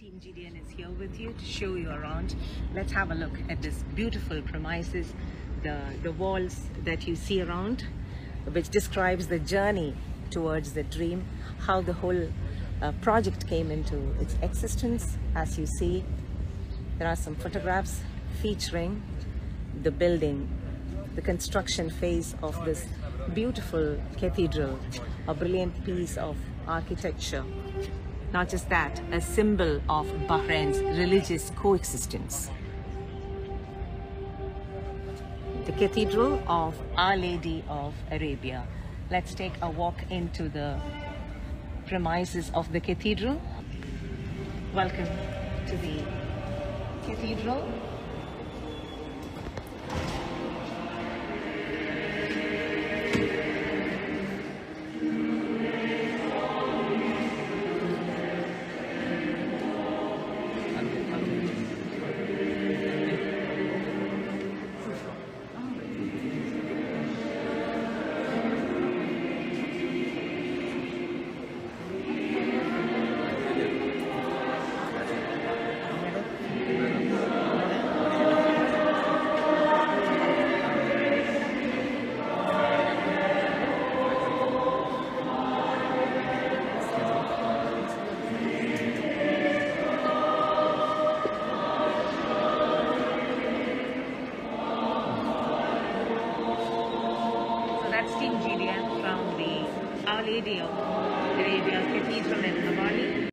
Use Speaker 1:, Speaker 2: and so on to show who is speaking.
Speaker 1: Team GDN is here with you to show you around. Let's have a look at this beautiful premises, the, the walls that you see around, which describes the journey towards the dream, how the whole uh, project came into its existence. As you see, there are some photographs featuring the building, the construction phase of this beautiful cathedral, a brilliant piece of architecture. Not just that, a symbol of Bahrain's religious coexistence. The Cathedral of Our Lady of Arabia. Let's take a walk into the premises of the cathedral. Welcome to the cathedral. That's Team GDN from the Our Lady of Arabia Cathedral in Awali.